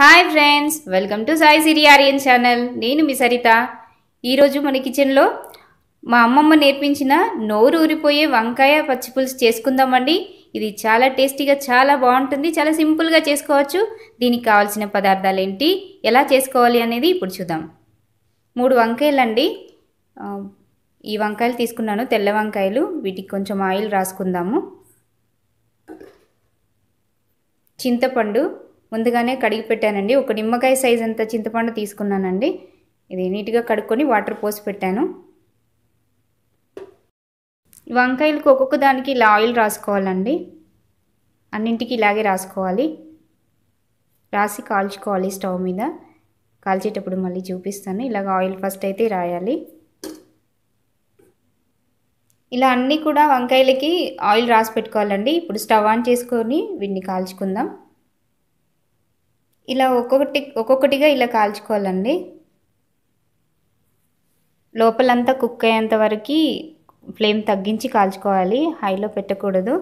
Hi friends welcome to Sai Siri Aryan channel. నేను మీ సరిత. ఈరోజు మన కిచెన్లో మా అమ్మమ్మ నేర్పించిన నోరు ఊరిపోయే వంకాయ పచ్చిపులుసు చేసుకుందామండి. ఇది చాలా టేస్టీగా చాలా బాగుంటుంది. చాలా సింపుల్గా చేసుకోవచ్చు. దీనికి కావాల్సిన పదార్థాలు ఏంటి ఎలా చేసుకోవాలి అనేది ఇప్పుడు చూద్దాం. మూడు వంకాయలండి. ఈ వంకాయలు తీసుకున్నాను. తెల్ల వంకాయలు వీటికి కొంచెం ఆయిల్ రాసుకుందాము. చింతపండు ముందుగానే కడిగి పెట్టానండి. ఒక నిమ్మకాయ సైజ్ అంత చింతపండు తీసుకున్నానండి. ఇది నీట్గా కడుక్కొని వాటర్ పోసి పెట్టాను. వంకాయలకు ఒక్కొక్క దానికి ఇలా ఆయిల్ రాసుకోవాలండి. అన్నింటికి ఇలాగే రాసుకోవాలి. రాసి కాల్చుకోవాలి స్టవ్ మీద. కాల్చేటప్పుడు మళ్ళీ చూపిస్తాను. ఇలాగ ఆయిల్ ఫస్ట్ అయితే రాయాలి. ఇలా అన్నీ కూడా వంకాయలకి ఆయిల్ రాసి పెట్టుకోవాలండి. ఇప్పుడు స్టవ్ ఆన్ చేసుకొని వీటిని కాల్చుకుందాం. ఇలా ఒక్కొక్కటి ఒక్కొక్కటిగా ఇలా కాల్చుకోవాలండి. లోపలంతా కుక్ అయ్యేంత వరకు ఫ్లేమ్ తగ్గించి కాల్చుకోవాలి. హైలో పెట్టకూడదు.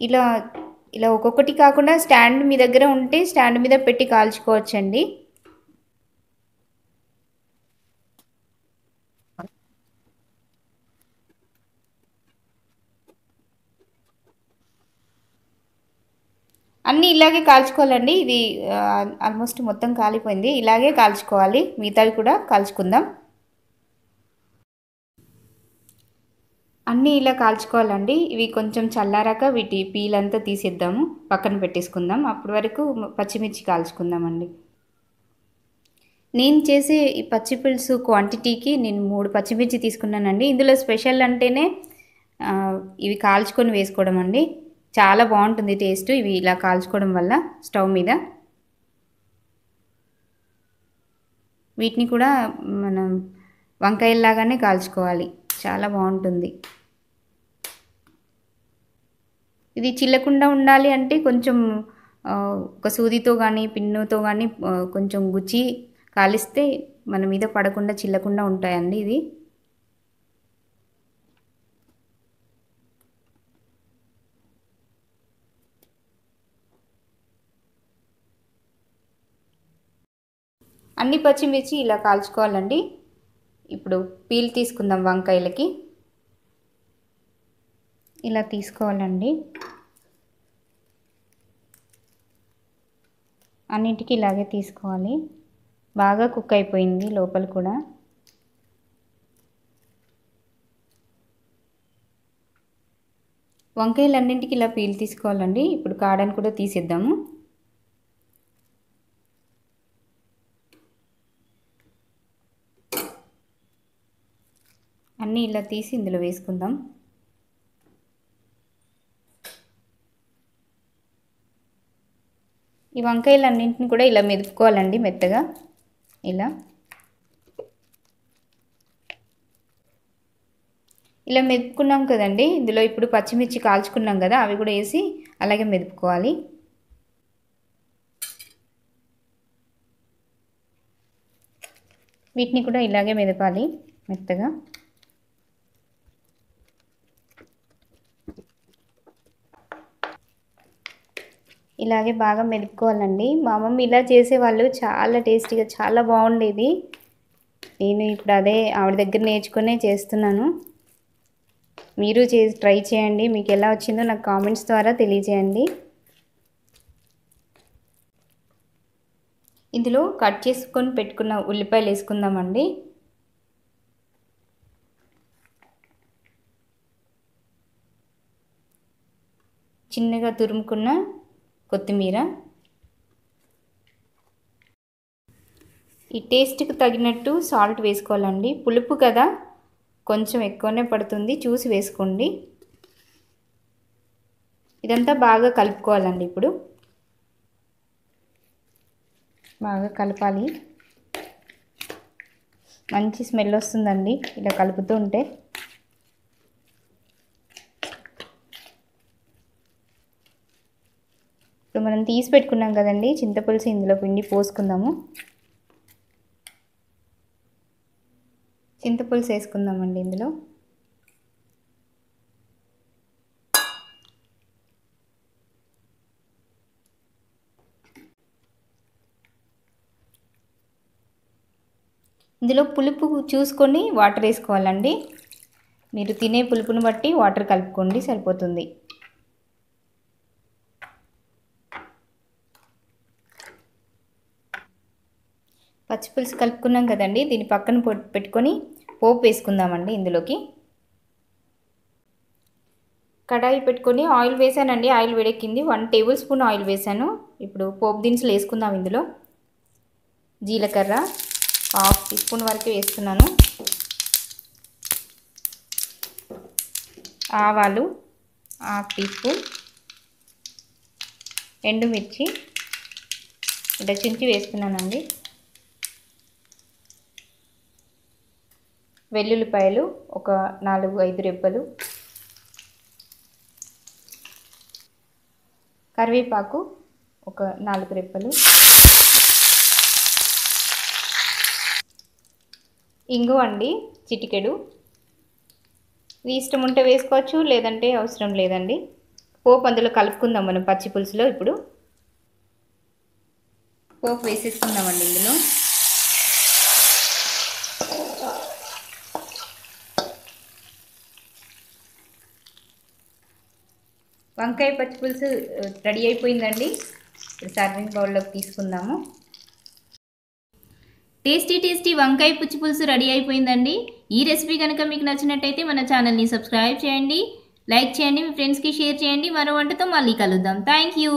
ఇలా ఇలా ఒక్కొక్కటి కాకుండా స్టాండ్ మీ దగ్గర ఉంటే స్టాండ్ మీద పెట్టి కాల్చుకోవచ్చండి. అన్నీ ఇలాగే కాల్చుకోవాలండి. ఇది ఆల్మోస్ట్ మొత్తం కాలిపోయింది. ఇలాగే కాల్చుకోవాలి. మిగతావి కూడా కాల్చుకుందాం. అన్నీ ఇలా కాల్చుకోవాలండి. ఇవి కొంచెం చల్లారాక వీటి పీలంతా తీసేద్దాము. పక్కన పెట్టేసుకుందాం. అప్పటి వరకు పచ్చిమిర్చి కాల్చుకుందామండి. నేను చేసే ఈ పచ్చి పులుసు క్వాంటిటీకి నేను మూడు పచ్చిమిర్చి తీసుకున్నానండి. ఇందులో స్పెషల్ అంటేనే ఇవి కాల్చుకొని వేసుకోవడం అండి చాలా బాగుంటుంది టేస్ట్. ఇవి ఇలా కాల్చుకోవడం వల్ల స్టవ్ మీద. వీటిని కూడా మనం వంకాయల్లాగానే కాల్చుకోవాలి. చాలా బాగుంటుంది. ఇది చిల్లకుండా ఉండాలి అంటే కొంచెం ఒక సూదితో కానీ పిన్నుతో కానీ కొంచెం గుచ్చి కాలిస్తే మన మీద పడకుండా చిల్లకుండా ఉంటాయండి ఇది అన్ని పచ్చిమిర్చి ఇలా కాల్చుకోవాలండి. ఇప్పుడు పీల్ తీసుకుందాం వంకాయలకి. ఇలా తీసుకోవాలండి. అన్నింటికి ఇలాగే తీసుకోవాలి. బాగా కుక్ అయిపోయింది లోపల కూడా. వంకాయలు అన్నింటికి ఇలా పీల్ తీసుకోవాలండి. ఇప్పుడు కాడని కూడా తీసేద్దాము. అన్నీ ఇలా తీసి ఇందులో వేసుకుందాం. ఈ వంకాయలు అన్నింటిని కూడా ఇలా మెదుపుకోవాలండి మెత్తగా. ఇలా. ఇలా మెదుపుకున్నాం కదండి. ఇందులో ఇప్పుడు పచ్చిమిర్చి కాల్చుకున్నాం కదా అవి కూడా వేసి అలాగే మెదుపుకోవాలి. వీటిని కూడా ఇలాగే మెదపాలి మెత్తగా. ఇలాగే బాగా మెదుపుకోవాలండి మా అమ్మమ్మ ఇలా చేసేవాళ్ళు చాలా టేస్టీగా చాలా బాగుండేది. నేను ఇప్పుడు అదే ఆవిడ దగ్గర నేర్చుకునే చేస్తున్నాను. మీరు చే ట్రై చేయండి. మీకు ఎలా వచ్చిందో నాకు కామెంట్స్ ద్వారా తెలియజేయండి. ఇందులో కట్ చేసుకొని పెట్టుకున్న ఉల్లిపాయలు వేసుకుందామండి. చిన్నగా తురుముకున్న కొత్తిమీర. ఈ టేస్ట్కి తగినట్టు సాల్ట్ వేసుకోవాలండి. పులుపు కదా కొంచెం ఎక్కువనే పడుతుంది చూసి వేసుకోండి. ఇదంతా బాగా కలుపుకోవాలండి ఇప్పుడు. బాగా కలపాలి. మంచి స్మెల్ వస్తుందండి ఇలా కలుపుతూ ఉంటే. మనం తీసి పెట్టుకున్నాం కదండి. చింతపులుసు ఇందులో పిండి పోసుకుందాము. చింతపులుసు వేసుకుందామండి ఇందులో. ఇందులో పులుపు చూసుకొని వాటర్ వేసుకోవాలండి. మీరు తినే పులుపును బట్టి వాటర్ కలుపుకోండి సరిపోతుంది. పచ్చిపులుసు కలుపుకున్నాం కదండి. దీన్ని పక్కన పెట్టుకొని పోపు వేసుకుందామండి ఇందులోకి. కడాయి పెట్టుకొని ఆయిల్ వేసానండి. ఆయిల్ వేడెక్కింది. వన్ టేబుల్ స్పూన్ ఆయిల్ వేసాను. ఇప్పుడు పోపు దినుసులు వేసుకుందాం ఇందులో. జీలకర్ర హాఫ్ టీ స్పూన్ వరకు వేస్తున్నాను. ఆవాలు హాఫ్ టీ స్పూన్. ఎండుమిర్చి. ఇట్లా చించి వేస్తున్నానండి. వెల్లుల్లిపాయలు ఒక నాలుగు ఐదు రెబ్బలు. కరివేపాకు ఒక నాలుగు రెప్పలు ఇంగు అండి చిటికెడు. ఇది ఇష్టం ఉంటే వేసుకోవచ్చు లేదంటే అవసరం లేదండి. పోపు అందులో కలుపుకుందాం మనం పచ్చి పులుసులో ఇప్పుడు. పోపు వేసేసుకుందామండి ఇందులో. వంకాయ పచ్చి పులుసు రెడీ అయిపోయిందండి. ఇప్పుడు సర్వింగ్ బౌల్లోకి తీసుకుందాము. టేస్టీ టేస్టీ వంకాయ పుచ్చి పులుసు రెడీ అయిపోయిందండి. ఈ రెసిపీ కనుక మీకు నచ్చినట్టయితే మన ఛానల్ని సబ్స్క్రైబ్ చేయండి లైక్ చేయండి మీ ఫ్రెండ్స్కి షేర్ చేయండి. మరో వంటతో మళ్ళీ కలుద్దాం. Thank you.